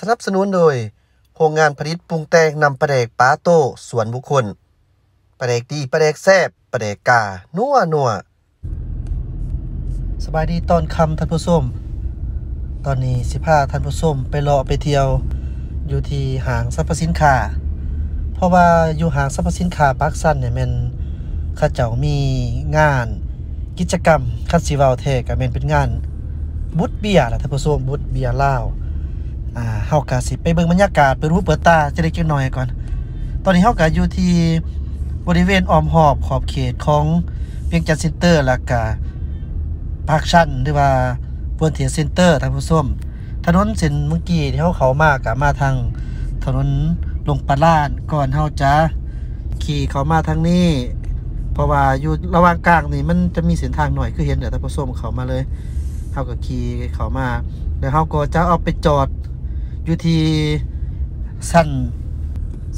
สนับสนุนโดย โรงงานผลิตปรุงแต่งนำปลาแดกป้าโต้สวนบุคคลปลาแดกดีปลาแดกแซ่บปลาแดกกา นัวนัวสบายดีตอนคำท่านผู้ชมตอนนี้สิพาท่านผู้ชมไปเลาะไปเที่ยว อยู่ที่ห้างสรรพสินค้าเพราะว่าอยู่ห้างสรรพสินค้าปักซันเนี่ยม่นเขาเจ้ามีงาน กิจกรรมคันสิว้าแท้ก็แม่นเป็นงานบุตรเบียร์ล่ะท่านผู้ชมบุตรเบียร์ลาว อ่าเฮาก็สิไปเบิ่งบรรยากาศเปิดหูเปิดตาจะได้จักหน่อยก่อน ตอนนี้เฮาก็อยู่ที่บริเวณอ้อมหอบขอบเขตของเวียงจันทน์เซ็นเตอร์แล้วก็ปากชันหรือว่าปวนเทียนเซ็นเตอร์ทานผู้ชมถนนเส้นเมื่อกี้ที่เฮาเขามาก็มาทางถนนลงปลาลานก่อนเฮาจะขี่เขามาทางนี้ เพราะว่าอยู่ระหว่างกลางนี่มันจะมีเส้นทางหน่อยคือเห็นเดี๋ยวท่านผู้ชมเขามาเลยเฮาก็ขี่เขามาแล้วเฮาก็จะเอาไปจอด อยู่ที่สัน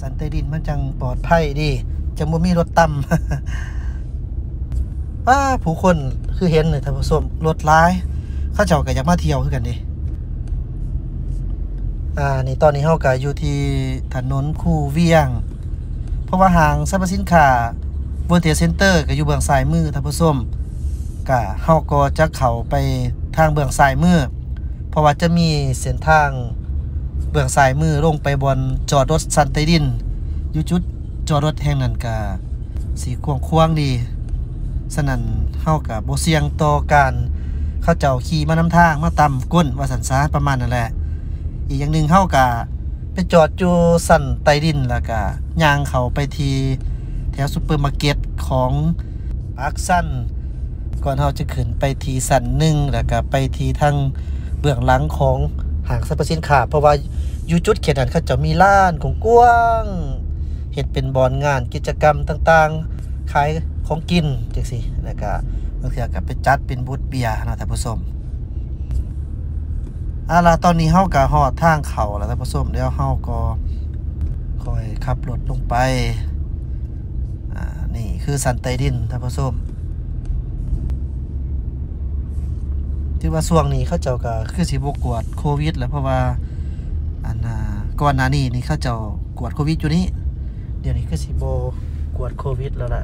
สันใต้ดินมันจังปลอดภัยดีจังบ่มีรถต่ำว้าผู้คนคือเห็นเลยท่านผู้ชมรถหลายเขาเจ้าก็อยากมาเที่ยวคือกันดิอ่านี่ตอนนี้เฮาก็อยู่ที่ถนนคู่เวียง เพราะว่าห้างสรรพสินค้าบนเตียเซ็นเตอร์ก็อยู่เบื้องซ้ายมือท่านผู้ชมก็เฮาก็จะเข้าไปทางเบื้องซ้ายมือเพราะว่าจะมีเส้นทาง เบื้องซ้ายมือลงไปบนจอดรถสันใต้ดินอยู่จุดจอดรถแห่งนั้นก็สีกว้างควางดี สนั่นเฮาก็บ่เสี่ยงต่อการเขาเจ้าขี่มาน้ำทางมาตำก้นว่าสันซาประมาณนั่นแหละ อีกอย่างหนึ่งเฮาก็ไปจอดอยู่สันใต้ดินแล้วก็ย่างเขาไปทีแถวซุปเปอร์มาร์เก็ตของปากซันก่อนเราจะขึ้นไปทีสันหนึ่งแล้วก็ไปทีทางเบื้องหลังของ ห้างสรรพสินค้าเพราะว่าอยู่จุดเขตนั้นเขาจะมีร้านของกว้างเฮ็ดเป็นบอนงานกิจกรรมต่างๆขายของกินจังซี่แล้วก็บางเทื่อก็ไปจัดเป็นบูธเบียร์นะท่านผู้ชมอาล่ะตอนนี้เฮาก็ฮอดทางเขาแล้วท่านผู้ชมเดี๋ยวเฮาก็ค่อยขับรถลงไปอ่านี่คือสันใต้ดินท่านผู้ชม ที่ว่าช่วงนี้เขาเจ้าก็คือสิบกวดโควิดแหล้วเพราะว่าอันน่ะก่อนหน้านี้นี่เขาเจ้ากวดโควิดอยู่นี่เดี๋ยวนี้คือสิบกวดโควิดแล้วล่ะ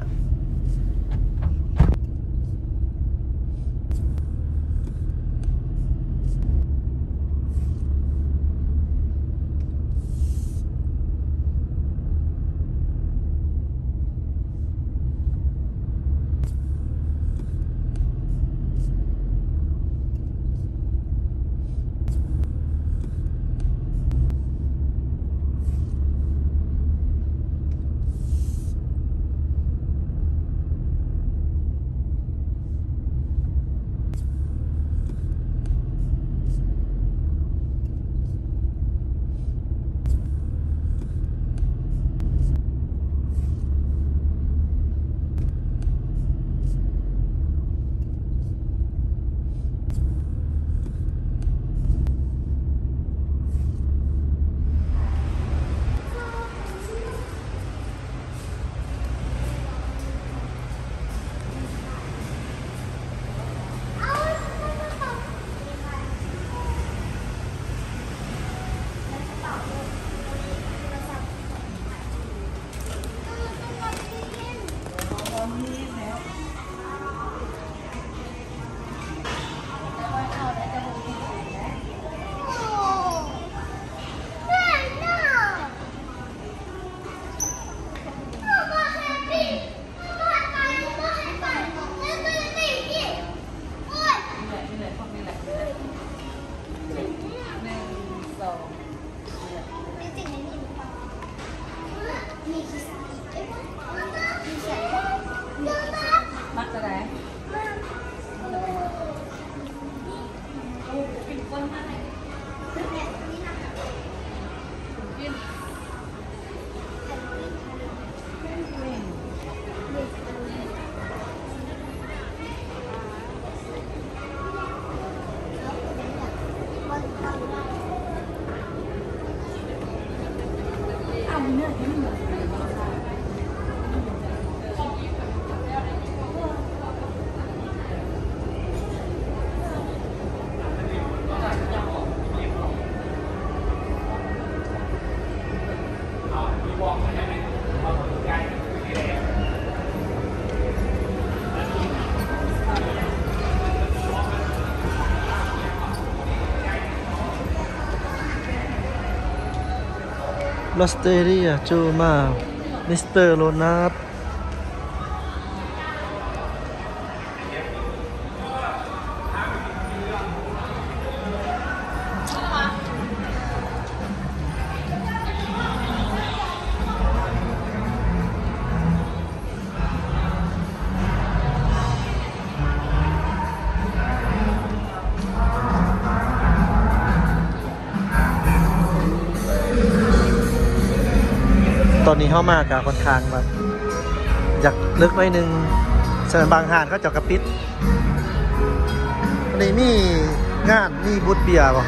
Please. いいわ。 ลอสเตเรียโจมามิสเตอร์โรนัท ตอนนี้เข้ามากะค่อนข้างแบบอยากลึกไว้หนึ่งสนบางหานเขาเจาะกระปิดวันนี้มีงานมีบูธเบียร์ป่ะ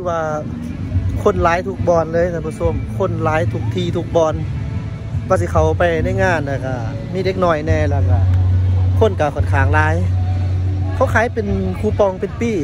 คือว่าคนร้ายทุกบอลเลยท่านผู้ชมคนร้ายทุกทีทุกบอลว่าสิเขาไปในงานนะก็มีเด็กหน่อยแน่แล้วก็คนกับค่อนข้างร้าย เขาขายเป็นคูปองเป็นปี้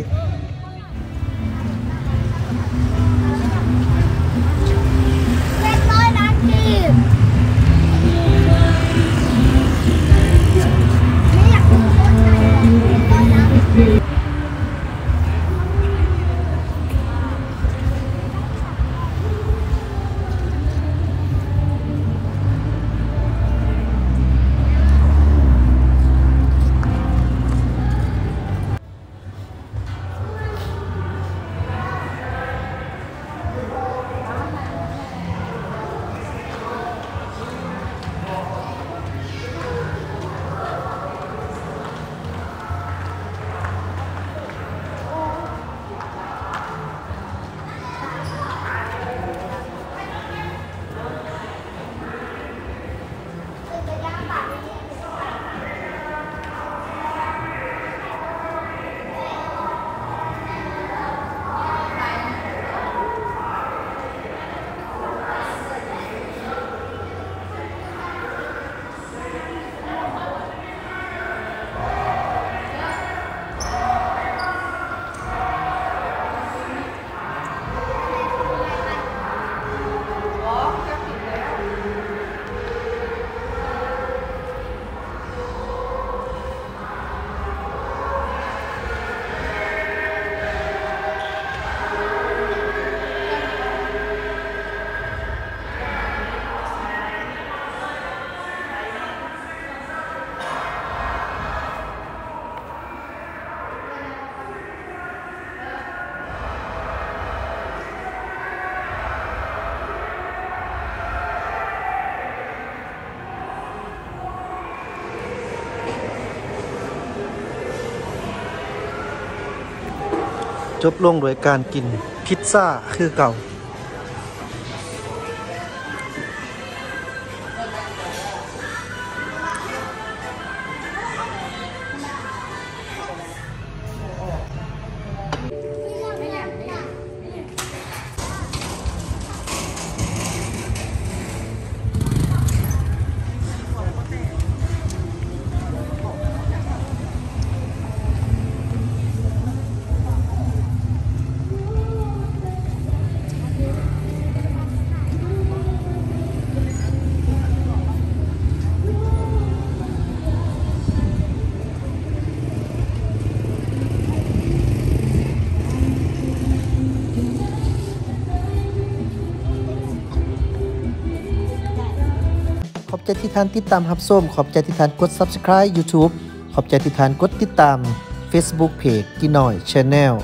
จบลงโดยการกินพิซซ่าคือเก่า ใจที่ท่านติดตามฮับส้ม ขอบใจที่ท่านกด Subscribe YouTube ขอบใจที่ท่านกดติดตาม Facebook Page กินหน่อย Channel